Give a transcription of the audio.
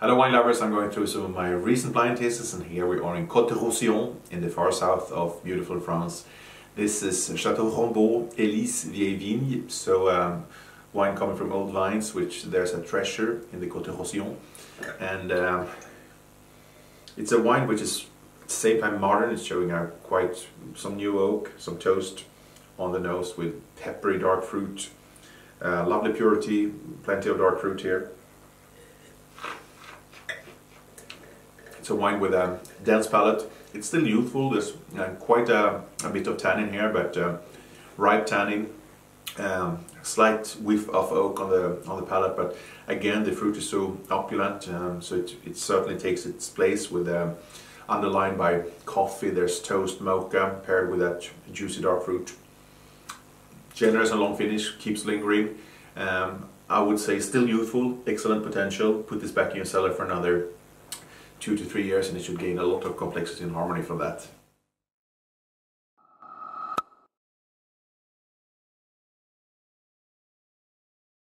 Hello wine lovers, I'm going through some of my recent blind tastes and here we are in Côte de Roussillon in the far south of beautiful France. This is Chateau Rombeau Elise Vieilles Vignes, so um, wine coming from old vines, which there's a treasure in the Côte de Roussillon. And um, it's a wine which is same time modern, it's showing a quite some new oak, some toast on the nose with peppery dark fruit, uh, lovely purity, plenty of dark fruit here. It's a wine with a dense palate. It's still youthful. There's uh, quite a, a, bit of tannin here, but uh, ripe tannin. Um, slight whiff of oak on the on the palate, but again the fruit is so opulent, um, so it, it certainly takes its place with um, underlined by coffee. There's toast mocha paired with that juicy dark fruit. Generous and long finish, keeps lingering. Um, I would say still youthful, excellent potential. Put this back in your cellar for another two to three years and it should gain a lot of complexity and harmony from that.